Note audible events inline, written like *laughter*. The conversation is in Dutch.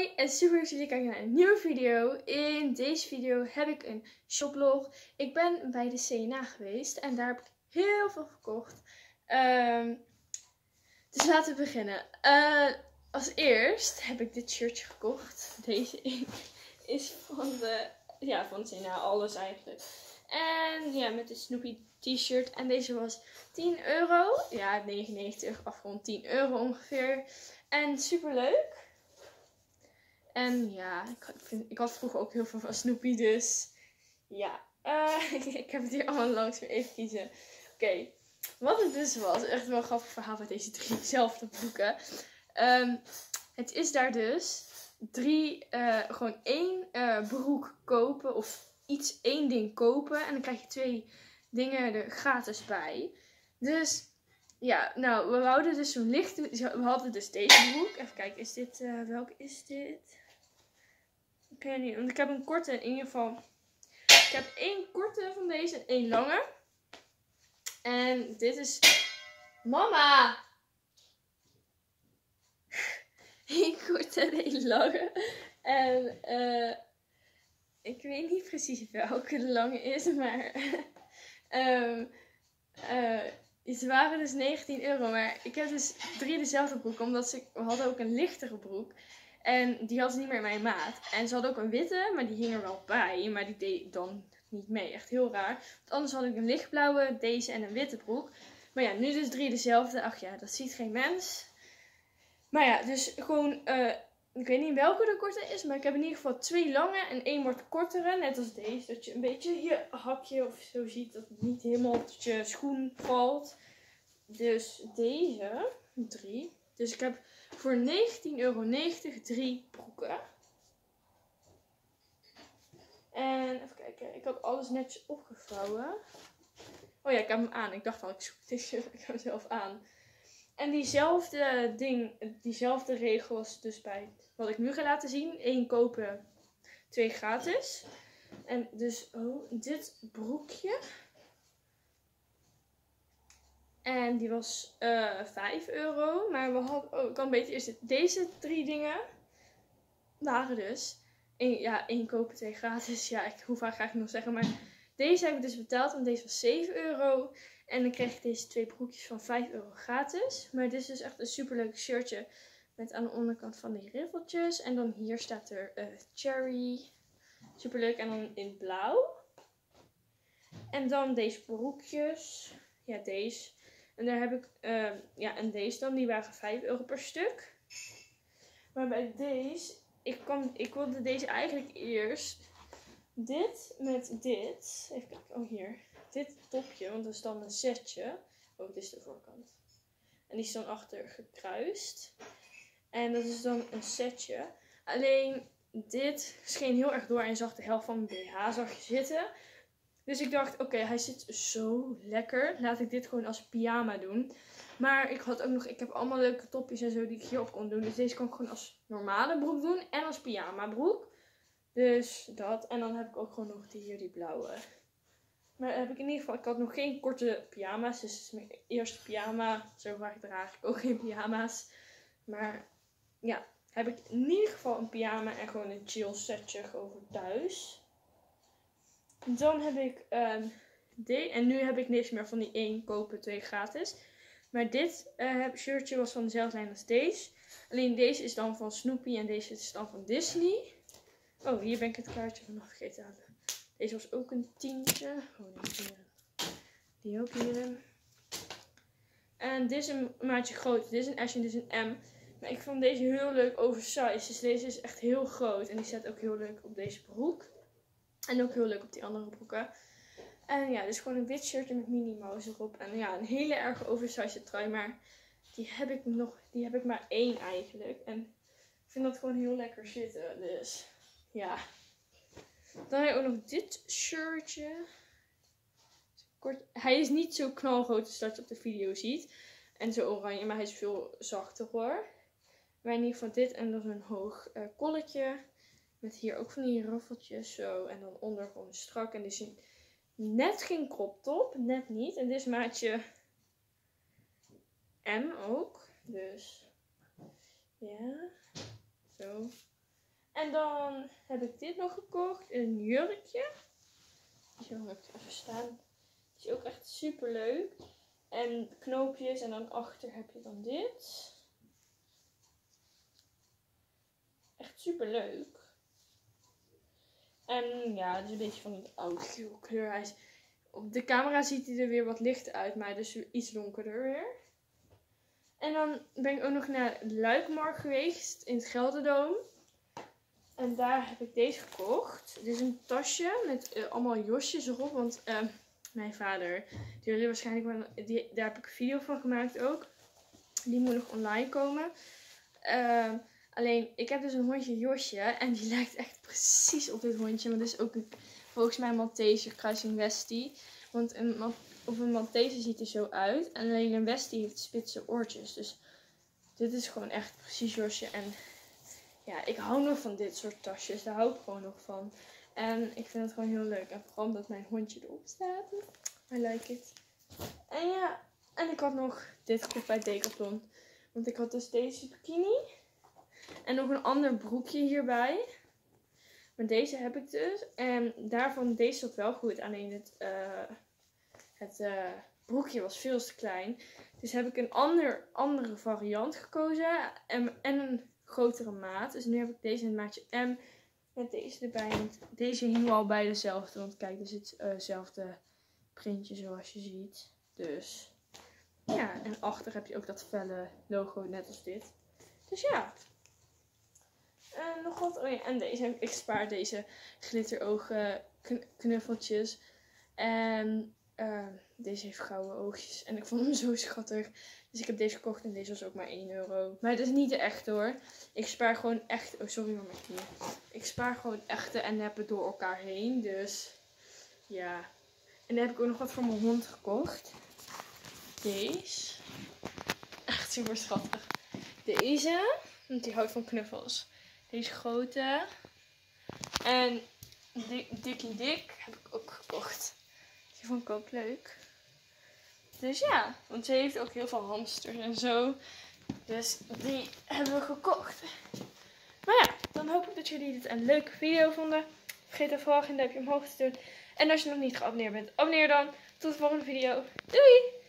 Hoi en super dat jullie kijken naar een nieuwe video. In deze video heb ik een shoplog. Ik ben bij de CNA geweest en daar heb ik heel veel gekocht. Ehm, dus laten we beginnen. Uh, als eerst heb ik dit shirtje gekocht. *laughs* Deze is van de, ja, van de CNA, alles eigenlijk. En ja, met de Snoopy t-shirt. En deze was 10 euro. Ja, 99, afgerond 10 euro ongeveer. En super leuk. En ja, ik had, ik had vroeger ook heel veel van Snoopy, dus ja. Uh, *laughs* ik heb het hier allemaal langs weer even kiezen. Oké, wat het dus was, echt wel een grappig verhaal met deze driezelfde *laughs* broeken. Um, het is daar dus drie, uh, gewoon één uh, broek kopen of iets, één ding kopen. En dan krijg je twee dingen er gratis bij. Dus ja, nou, we hadden dus zo'n lichte, we hadden dus deze broek. Even kijken, is dit, uh, welke is dit? Ik weet niet, want ik heb een korte in ieder geval. Ik heb één korte van deze en één lange. En dit is, mama! *laughs* Eén korte en één lange. En uh, ik weet niet precies welke lange is, maar um, *laughs* uh, ze waren dus 19 euro. Maar ik heb dus drie dezelfde broeken, omdat ze hadden ook een lichtere broek. En die had ze niet meer in mijn maat. En ze hadden ook een witte, maar die hing er wel bij. Maar die deed dan niet mee. Echt heel raar. Want anders had ik een lichtblauwe, deze en een witte broek. Maar ja, nu dus drie dezelfde. Ach ja, dat ziet geen mens. Maar ja, dus gewoon uh, ik weet niet welke de korte is, maar ik heb in ieder geval twee lange en één wordt kortere. Net als deze. Dat je een beetje je hakje of zo ziet dat het niet helemaal op je schoen valt. Dus deze, drie. Dus ik heb voor 19,90 euro drie broeken. En even kijken, ik had alles netjes opgevouwen. Oh ja, ik heb hem aan. Ik dacht al, ik zoek shirt, *laughs* ik heb hem zelf aan. En diezelfde ding, diezelfde regel was dus bij wat ik nu ga laten zien. Eén kopen, twee gratis. En dus, oh, dit broekje. En die was uh, eh, 5 euro. Maar we hadden, oh, ik kan beter eerst deze drie dingen waren dus. Één, ja, één kopen, twee gratis. Ja, ik, hoe vaak ga ik nog zeggen. Maar deze heb ik dus betaald, want deze was 7 euro. En dan kreeg ik deze twee broekjes van 5 euro gratis. Maar dit is dus echt een super leuk shirtje. Met aan de onderkant van die riffeltjes. En dan hier staat er uh, cherry. Super leuk. En dan in blauw. En dan deze broekjes. Ja, deze. En daar heb ik, uh, ja, en deze dan. Die waren 5 euro per stuk. Maar bij deze, ik, kwam, ik wilde deze eigenlijk eerst. Dit met dit. Even kijken, oh hier dit topje, want dat is dan een setje. Oh, dit is de voorkant. En die is dan achter gekruist. En dat is dan een setje. Alleen dit scheen heel erg door en zag de helft van mijn BH zag je zitten. Dus ik dacht, oké, hij zit zo lekker. Laat ik dit gewoon als pyjama doen. Maar ik had ook nog, ik heb allemaal leuke topjes en zo die ik hierop kon doen. Dus deze kan ik gewoon als normale broek doen en als pyjama broek. Dus dat. En dan heb ik ook gewoon nog die hier, die blauwe. Maar heb ik in ieder geval, ik had nog geen korte pyjama's. Dus is mijn eerste pyjama. Zo vaak draag ik ook geen pyjama's. Maar ja, heb ik in ieder geval een pyjama en gewoon een chill setje over thuis. Dan heb ik um. En nu heb ik niks meer van die één kopen, twee gratis. Maar dit uh, shirtje was van dezelfde lijn als deze. Alleen deze is dan van Snoopy en deze is dan van Disney. Oh, hier ben ik het kaartje van vergeten aan. Deze was ook een tientje. Oh, die, die ook hierin. En dit is een maatje groot. Dit is een S en dit is een M. Maar ik vond deze heel leuk oversized. Dus deze is echt heel groot. En die staat ook heel leuk op deze broek. En ook heel leuk op die andere broeken. En ja, dus gewoon een wit shirtje met Minnie Mouse erop. En ja, een hele erg oversized trui. Maar die heb ik nog, die heb ik maar één eigenlijk. En ik vind dat gewoon heel lekker zitten. Dus ja. Dan heb je ook nog dit shirtje. Kort. Hij is niet zo knalgroot als dat je op de video ziet. En zo oranje, maar hij is veel zachter hoor. Maar in ieder geval dit en dan een hoog uh, kolletje. Met hier ook van die raffeltjes zo. En dan onder gewoon strak. En dus net geen crop top. Net niet. En dit is maatje M ook. Dus ja. Zo. En dan heb ik dit nog gekocht. Een jurkje. Zo heb ik even staan. Die is ook echt super leuk. En knoopjes. En dan achter heb je dan dit. Echt super leuk. En ja, het is een beetje van het oude kleur. Hij is, op de camera ziet hij er weer wat lichter uit, maar dus iets donkerder weer. En dan ben ik ook nog naar Luikmark geweest in het Gelderdoom. En daar heb ik deze gekocht. Dit is een tasje met uh, allemaal josjes erop. Want uh, mijn vader, die jullie waarschijnlijk wel, die, daar heb ik een video van gemaakt ook. Die moet nog online komen. Uh, alleen, ik heb dus een hondje Josje. En die *laughs* lijkt echt precies op dit hondje. Maar dit is ook volgens mij een Maltese kruising Westie. Want een, of een Maltese ziet er zo uit. En alleen een Westie heeft spitse oortjes. Dus dit is gewoon echt precies Josje. En ja, ik hou nog van dit soort tasjes. Daar hou ik gewoon nog van. En ik vind het gewoon heel leuk. En vooral omdat mijn hondje erop staat. I like it. En ja, en ik had nog dit gekocht bij Decathlon. Want ik had dus deze bikini. En nog een ander broekje hierbij. Maar deze heb ik dus. En daarvan, deze zat wel goed. Alleen het, uh, het uh, broekje was veel te klein. Dus heb ik een ander, andere variant gekozen. En, en een grotere maat. Dus nu heb ik deze in maatje M. Met deze erbij. deze hing al bij dezelfde. Want kijk, er zit hetzelfde uh printje zoals je ziet. Dus ja, en achter heb je ook dat felle logo net als dit. Dus ja. En nog wat. Oh ja, en deze. Ik spaar deze glitterogen knuffeltjes. En uh, deze heeft gouden oogjes. En ik vond hem zo schattig. Dus ik heb deze gekocht en deze was ook maar 1 euro. Maar het is niet de echte hoor. Ik spaar gewoon echt. Oh, sorry voor mijn knieën. Ik spaar gewoon echte en neppen door elkaar heen. Dus ja. En dan heb ik ook nog wat voor mijn hond gekocht. Deze. Echt super schattig. Deze. Want die houdt van knuffels. Deze grote. En Dikkie Dik heb ik ook gekocht. Die vond ik ook leuk. Dus ja, want ze heeft ook heel veel hamsters en zo. Dus die hebben we gekocht. Maar ja, dan hoop ik dat jullie dit een leuke video vonden. Vergeet dan vooral geen duimpje omhoog te doen. En als je nog niet geabonneerd bent, abonneer dan. Tot de volgende video. Doei!